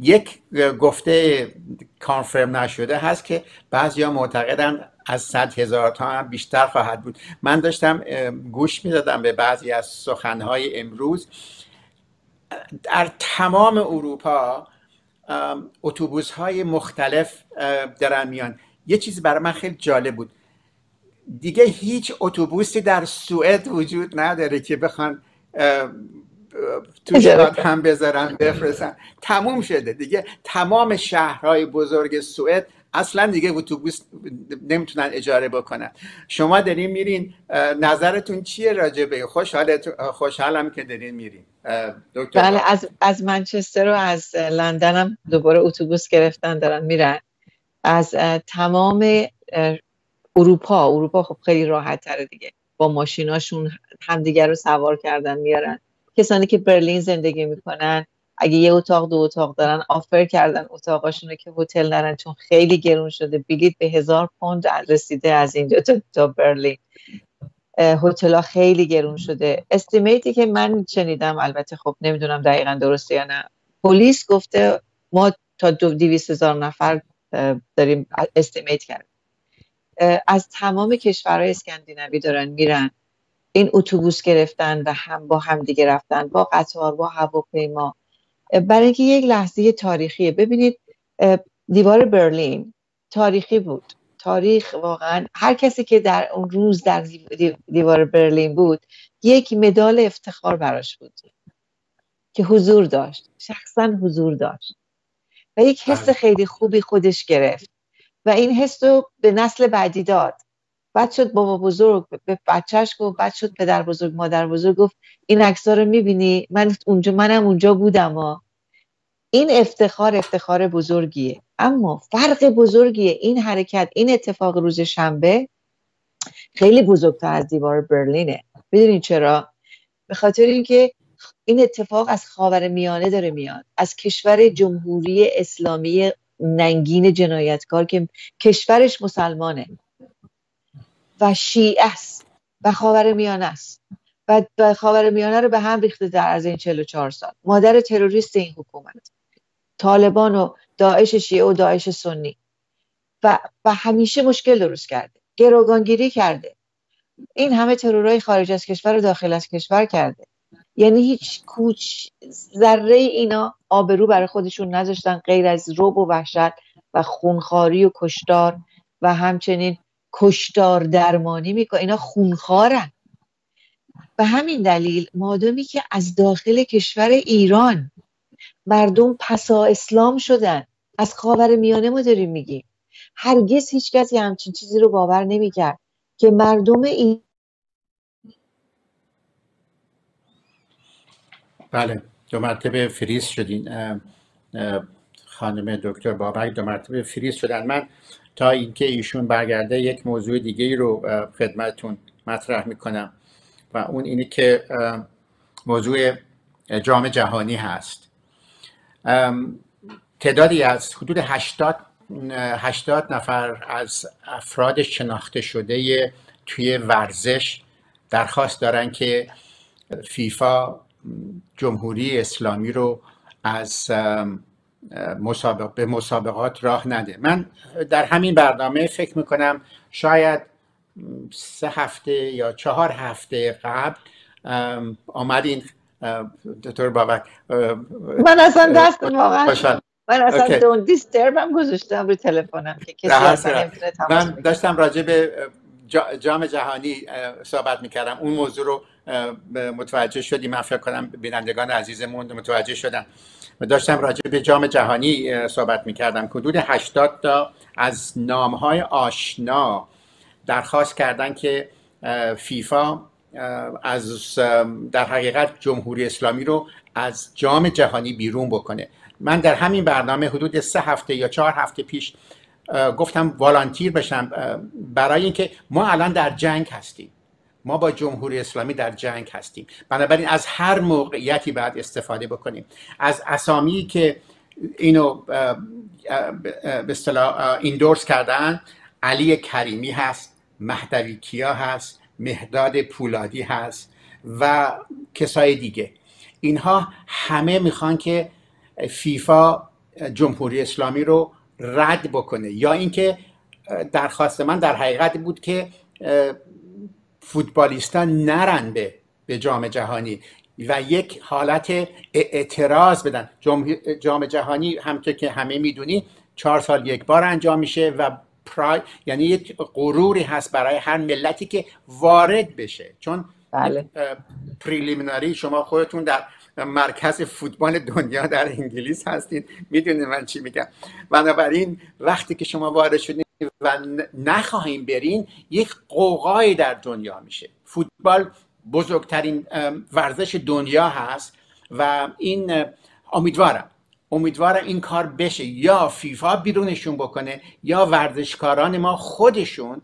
یک گفته کانفرم نشده هست که بعضی ها معتقدن از 100 هزار تا هم بیشتر خواهد بود. من داشتم گوش می‌دادم به بعضی از سخنهای امروز. در تمام اروپا اتوبوس های مختلف دارن میان. یه چیزی برای من خیلی جالب بود. دیگه هیچ اتوبوسی در سوئد وجود نداره که بخوان توش هم بذارن بفرستن. تموم شده. دیگه تمام شهرهای بزرگ سوئد اصلا دیگه اتوبوس نمی‌تونن اجاره بکنن. شما دارین میرین نظرتون چیه راجع به خوشحالم که دارین میرین. بله از از منچستر و از لندن هم دوباره اتوبوس گرفتن دارن میرن. از تمام اروپا اروپا خب خیلی راحت تره دیگه. با ماشیناشون همدیگر رو سوار کردن میارن. کسانی که برلین زندگی می‌کنن اگه یه اتاق دو اتاق دارن آفر کردن اتاقاشون که هتل نرن چون خیلی گرون شده. بلیت به هزار پوند رسیده از اینجا تا برلین. هتل خیلی گرون شده. استیمیتی که من شنیدم البته خب نمی‌دونم دقیقا درسته یا نه. پلیس گفته ما تا دو هزار نفر داریم استیمیت کردیم. از تمام کشورهای اسکاندیناوی دارن میرن. این اتوبوس گرفتن و هم با هم دیگه رفتن با قطار با هواپیما. برای اینکه یک لحظه تاریخیه. ببینید دیوار برلین تاریخی بود. تاریخ واقعا هر کسی که در اون روز در دیوار برلین بود یک مدال افتخار براش بود که حضور داشت. شخصا حضور داشت. و یک حس بله. خیلی خوبی خودش گرفت. و این حس رو به نسل بعدی داد. بعد شد بابا بزرگ به بچهش گفت بعد شد پدر بزرگ مادر بزرگ گفت این عکس‌ها رو می‌بینی؟ من اونجا منم اونجا بودم ها این افتخار افتخار بزرگیه. اما فرق بزرگیه. این حرکت این اتفاق روز شنبه خیلی بزرگتر از دیوار برلینه. می‌دونین چرا؟ به خاطر اینکه این اتفاق از خاور میانه داره میاد. از کشور جمهوری اسلامی ننگین جنایتکار که کشورش مسلمانه. و شیعه است. و خاور میانه است. و خاور میانه رو به هم ریخته در از این 44 سال. مادر تروریست این حکومت. طالبان و داعش شیعه و داعش سنی. و, و همیشه مشکل درست کرده. گروگانگیری کرده. این همه ترورای خارج از کشور و داخل از کشور کرده. یعنی هیچ کوچ ذره اینا آبرو برای خودشون نذاشتن غیر از روب و وحشت و خونخاری و کشتار و همچنین کشتار درمانی می‌کنه اینا خونخارن به همین دلیل مادامی که از داخل کشور ایران مردم پسا اسلام شدن از خاور میانه ما داریم میگیم. هرگز هیچ کسی همچین چیزی رو باور نمی‌کرد که مردم بله دو مرتبه فریز شدین خانم دکتر بابک دو مرتبه فریز شدن. من تا اینکه ایشون برگرده یک موضوع دیگه رو خدمتتون مطرح می‌کنم و اون اینه که موضوع جام جهانی هست. تعدادی از حدود 80 80 نفر از افراد شناخته شده توی ورزش درخواست دارن که فیفا جمهوری اسلامی رو از مسابق به مسابقات راه نده من در همین برنامه فکر می‌کنم شاید سه هفته یا چهار هفته قبل آمدین دکتر بابک من اصلا دست واقعا من اصلا دون دیستربم گذاشتم روی تلفنم که کسی من داشتم راجع به جام جهانی صحبت می‌کردم. اون موضوع رو متوجه شدیم. من فکر کنم بینندگان عزیزمون متوجه شدن. و داشتم راجع به جام جهانی صحبت می‌کردم. حدود 80 تا از نامهای آشنا درخواست کردن که فیفا از در حقیقت جمهوری اسلامی رو از جام جهانی بیرون بکنه. من در همین برنامه حدود سه هفته یا چهار هفته پیش گفتم والانتیر بشم برای اینکه ما الان در جنگ هستیم. ما با جمهوری اسلامی در جنگ هستیم. بنابراین از هر موقعیتی باید استفاده بکنیم. از اسامی که اینو به اصطلاح ایندورس کردن علی کریمی هست مهدوی کیا هست مهداد پولادی هست و کسای دیگه. اینها همه می‌خوان که فیفا جمهوری اسلامی رو رد بکنه. یا اینکه درخواست من در حقیقت بود که فوتبالیستان نرن به به جام جهانی و یک حالت اعتراض بدن. جام جهانی همطور که همه می‌دونی چهار سال یک بار انجام میشه و پرای یعنی یک غروری هست برای هر ملتی که وارد بشه. چون بله. پریلیمیناری شما خودتون در مرکز فوتبال دنیا در انگلیس هستید. می‌دونید من چی میگم. بنابراین وقتی که شما وارد شدید و نخواهیم برین یک قوقای در دنیا میشه. فوتبال بزرگترین ورزش دنیا هست و این امیدوارم امیدوارم این کار بشه. یا فیفا بیرونشون بکنه یا ورزشکاران ما خودشون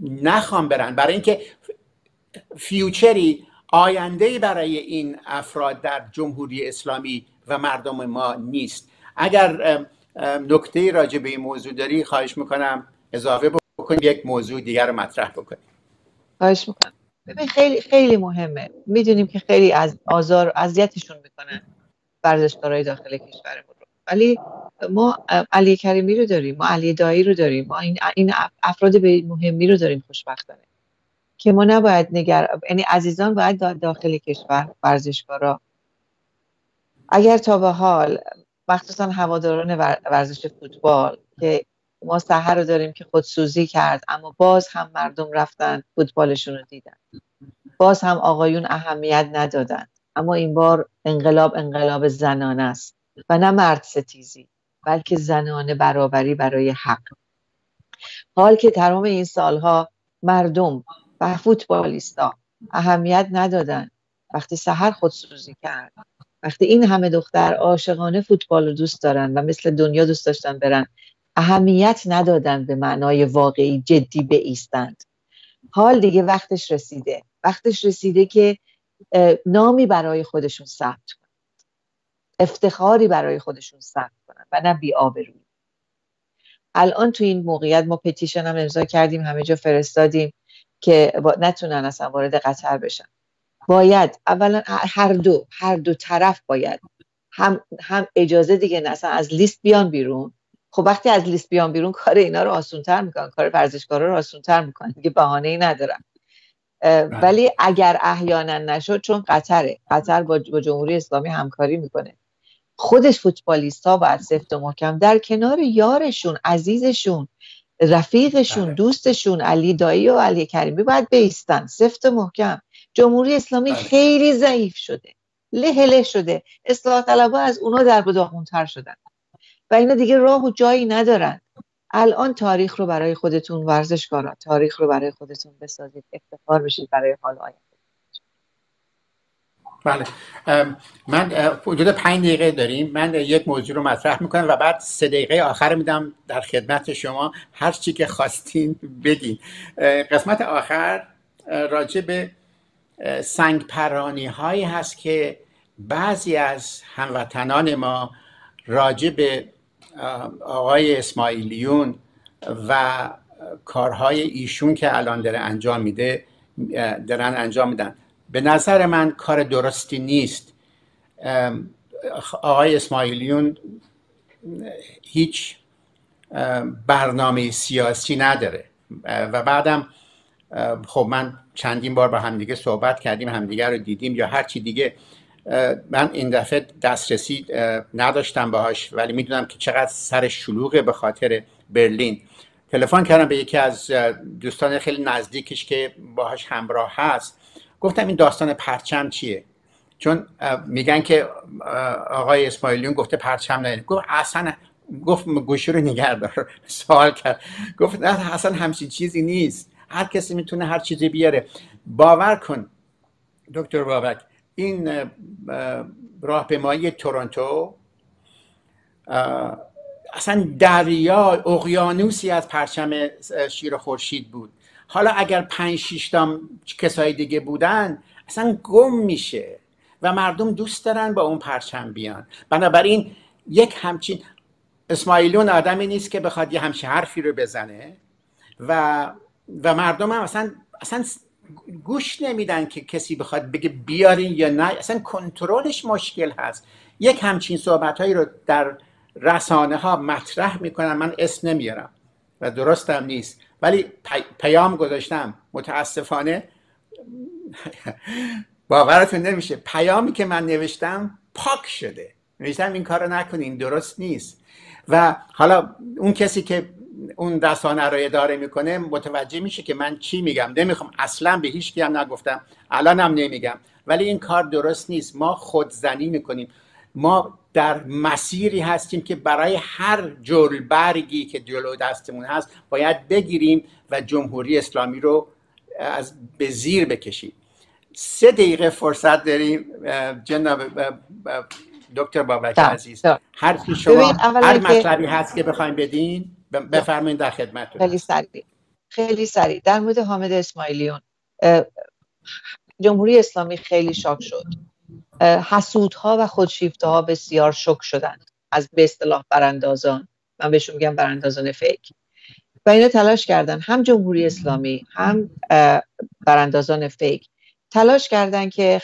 نخوام برن. برای اینکه فیوچری آینده برای این افراد در جمهوری اسلامی و مردم ما نیست. اگر نکته راجع به این موضوع داری خواهش می‌کنم اضافه بکنیم یک موضوع دیگر رو مطرح بکنیم. خواهش می‌کنم. ببین خیلی خیلی مهمه. می‌دونیم که خیلی از آزار اذیتشون می‌کنن ورزشکارای داخل کشورمون رو. ولی ما علی کریمی رو داریم ما علی دایی رو داریم ما این, افراد به مهمی رو داریم خوشبختانه. که ما نباید نگر یعنی عزیزان باید داخل کشور ورزشکارا. اگر تا به حال مخصوصا هواداران ورزش فوتبال که ما سهر رو داریم که خودسوزی کرد اما باز هم مردم رفتن فوتبالشون رو دیدن. باز هم آقایون اهمیت ندادن. اما این بار انقلاب انقلاب زنانه است. و نه مرد ستیزی بلکه زنانه برابری برای حق. حال که تمام این سالها مردم و فوتبالیستا اهمیت ندادن. وقتی سهر خودسوزی کرد. وقتی این همه دختر عاشقانه فوتبال رو دوست دارن و مثل دنیا دوست داشتن برن اهمیت ندادن به معنای واقعی جدی بایستند. حال دیگه وقتش رسیده. وقتش رسیده که نامی برای خودشون ثبت کنند. افتخاری برای خودشون ثبت کنند و نه بی‌آبرویی. الان تو این موقعیت ما پتیشن هم امضا کردیم همه جا فرستادیم. که نتونن اصلا وارد قطر بشن. باید اولا هر دو هر دو طرف باید. هم, هم اجازه دیگه نه از لیست بیان بیرون. خب وقتی از لیست بیان بیرون کار اینا رو آسونتر می‌کنن کار ورزشکارا رو آسونتر می‌کنن. دیگه بهانه ای ندارن بله. ولی اگر احیانا نشد چون قطره. قطر با جمهوری اسلامی همکاری می‌کنه. خودش فوتبالیستا باید سفت و محکم در کنار یارشون عزیزشون رفیقشون بله. دوستشون علی دایی و علی کریمی باید بیستن. سفت و محکم. جمهوری اسلامی بله. خیلی ضعیف شده. له شده. اصلاح طلبها از اونا در بداغونتر شدن. و اینا دیگه راه و جایی ندارن. الان تاریخ رو برای خودتون ورزشکاران تاریخ رو برای خودتون بسازید. افتخار بشید برای حال آینده. بله. من حدود پنج دقیقه داریم. من یک موضوع رو مطرح می‌کنم و بعد سه دقیقه آخر میدم در خدمت شما. هر چی که خواستین بگین قسمت آخر راجع به سنگ پرانی هایی هست که بعضی از هموطنان ما راجع به آقای اسماعیلیون و کارهای ایشون که الان داره انجام میده دارن انجام میدن. به نظر من کار درستی نیست. آقای اسماعیلیون هیچ برنامه سیاسی نداره. و بعدم خب من چندین بار با همدیگه صحبت کردیم همدیگه رو دیدیم یا هر چی دیگه. من این دفعه دسترسی نداشتم باهاش ولی می‌دونم که چقدر سر شلوغه به خاطر برلین. تلفن کردم به یکی از دوستان خیلی نزدیکش که باهاش همراه هست. گفتم این داستان پرچم چیه؟ چون میگن که آقای اسماعیلیون گفته پرچم نه. گفت اصلا گفت گوشی رو نگردار <laughs> سوال کرد. گفت نه اصلا همچین چیزی نیست. هر کسی می‌تونه هر چیزی بیاره. باور کن دکتر بابک این راهپیمایی تورنتو اصلا دریا اقیانوسی از پرچم شیر خورشید بود. حالا اگر پنج شیشتام کسای دیگه بودن اصلا گم میشه و مردم دوست دارن با اون پرچم بیان. بنابراین یک همچین اسماعیلون آدمی نیست که بخواد یه همچین حرفی رو بزنه و و مردم هم اصلا اصلا گوش نمیدن که کسی بخواد بگه بیارین یا نه. اصلا کنترلش مشکل هست. یک همچین صحبت هایی رو در رسانه ها مطرح می‌کنن. من اسم نمیارم و درستم نیست. ولی پیام گذاشتم. متاسفانه باورتون نمیشه. پیامی که من نوشتم پاک شده. نوشتم این کارو نکنین درست نیست. و حالا اون کسی که اون رسانه رو اداره می‌کنه متوجه میشه که من چی میگم. نمی‌خوام اصلا به هیچ هم نگفتم. الانم نمیگم. ولی این کار درست نیست. ما خودزنی می‌کنیم. ما در مسیری هستیم که برای هر جلبرگی که جلو دستمون هست باید بگیریم و جمهوری اسلامی رو از به زیر بکشیم. سه دقیقه فرصت داریم جناب دکتر بابک عزیز. هر شما هر مطلبی هست که بخوایم بدین بفرمایید در خدمت خیلی سریع. خیلی سریع. در مورد حامد اسماعیلیون جمهوری اسلامی خیلی شاک شد. حسودها و خودشیفته ها بسیار شک شدند از به اصطلاح براندازان. من بهشون میگم براندازان فیک. و اینا تلاش کردن. هم جمهوری اسلامی هم براندازان فیک. تلاش کردن که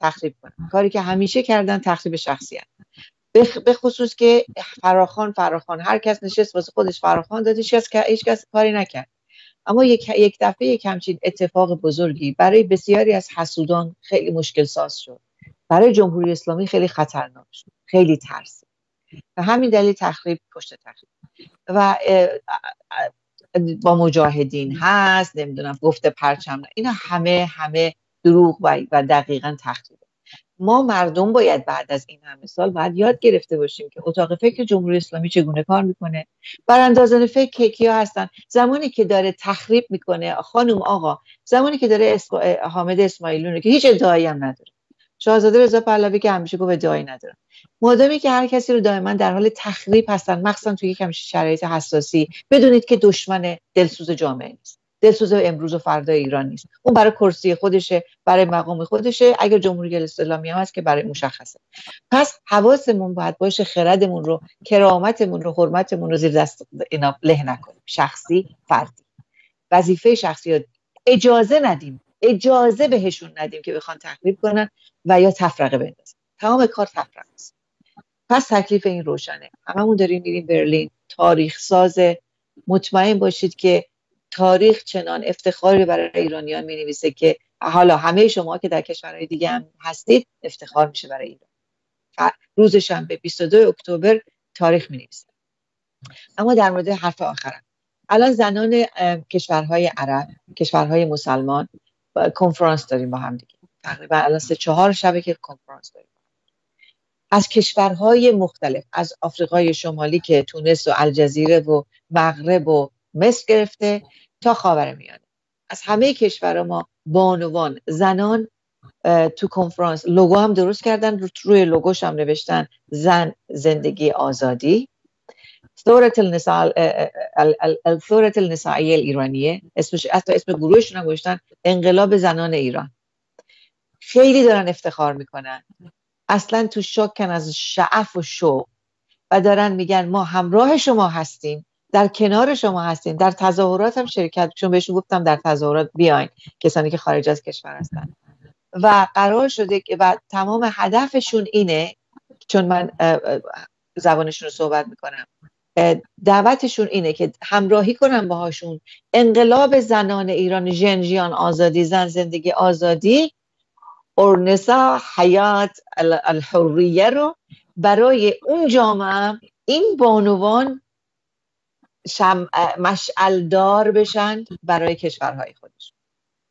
تخریب کنن. کاری که همیشه کردن تخریب شخصیت به خصوص که فراخان فراخان. هر کس نشست واسه خودش فراخان داد هیچ کس هیچ کس کاری نکرد. اما یک یک دفعه یک همچین اتفاق بزرگی برای بسیاری از حسودان خیلی مشکل ساز شد. برای جمهوری اسلامی خیلی خطرناک شد خیلی ترس. و همین دلیل تخریب پشت تخریب. و با مجاهدین هست نمی‌دونم گفته پرچم اینا همه همه دروغ و دقیقا تخریب ما مردم باید بعد از این همه سال باید یاد گرفته باشیم که اتاق فکر جمهوری اسلامی چگونه کار می‌کنه. براندازان فکر کیا هستن؟ زمانی که داره تخریب می‌کنه خانم آقا زمانی که داره اسم... حامد اسماعیلونه که هیچ ادعایی هم نداره. شاهزاده رضا پهلوی که همیشه گفت ادعایی نداره مادامی که هر کسی رو دائما در حال تخریب هستن مخصوصا توی یک شرایط حساسی بدونید که دشمن دلسوز جامعه نیست. دلسوز امروز و فردا ایران نیست. اون برای کرسی خودشه برای مقام خودشه. اگر جمهوری اسلامی هم هست که برای مشخصه پس حواسمون باید باشه خردمون رو کرامتمون رو حرمتمون رو زیر دست اینا له نکنیم. شخصی فردی. وظیفه شخصی اجازه ندیم. اجازه بهشون ندیم که بخوان تخریب کنن و یا تفرقه بندازن. تمام کار تفرقه است. پس تکلیف این روشنه. هممون داریم میریم برلین. تاریخ ساز. مطمئن باشید که تاریخ چنان افتخاری برای ایرانیان می نویسه که حالا همه شما که در کشورهای دیگه هم هستید افتخار میشه برای ایران. روز شنبه 22 اکتبر تاریخ می نویسه اما در مورد حرف آخرم. الان زنان کشورهای عرب کشورهای مسلمان کنفرانس داریم با هم دیگه. تقریبا الان سه چهار شبه که کنفرانس داریم. از کشورهای مختلف از آفریقای شمالی که تونس و الجزیره و مغرب و مصر گرفته تا خاور میانه. از همه کشور ما بانوان زنان تو کنفرانس. لوگو هم درست کردن روی لوگوش هم نوشتن زن زندگی آزادی. ثورت النساء الثورت النسائیه ایرانیه اسمش حتی اسم گروهشون هم گذاشتن انقلاب زنان ایران. خیلی دارن افتخار می‌کنن. اصلا تو شکن از شعف و شوق. و دارن میگن ما همراه شما هستیم در کنار شما هستیم در تظاهرات هم شرکت چون بهشون گفتم در تظاهرات بیاین کسانی که خارج از کشور هستن. و قرار شده که و تمام هدفشون اینه چون من زبانشون رو صحبت می‌کنم. دعوتشون اینه که همراهی کنم باهاشون. انقلاب زنان ایران جنجیان آزادی زن زندگی آزادی اورنسا حیات الحریه رو برای اون جامعه این بانوان شم مشعلدار بشن برای کشورهای خودش.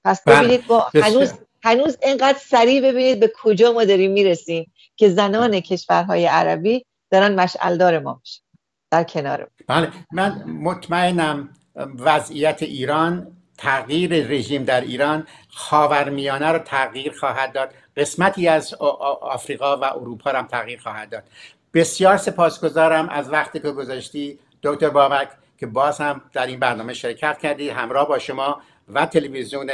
پس بله. ببینید با هنوز هنوز اینقدر سریع ببینید به کجا ما داریم می‌رسیم که زنان کشورهای عربی دارن مشعلدار ما میشن. در کنار بله من مطمئنم وضعیت ایران تغییر رژیم در ایران خاورمیانه رو تغییر خواهد داد. قسمتی از آفریقا و اروپا هم تغییر خواهد داد. بسیار سپاسگزارم از وقتی که گذاشتی دکتر بابک که باز هم در این برنامه شرکت کردی همراه با شما و تلویزیون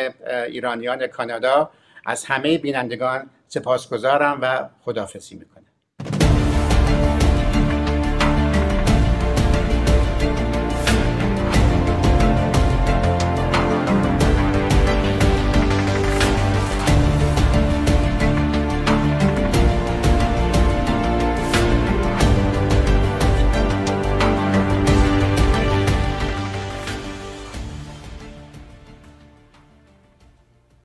ایرانیان کانادا. از همه بینندگان سپاسگزارم و خداحافظی می‌کنم.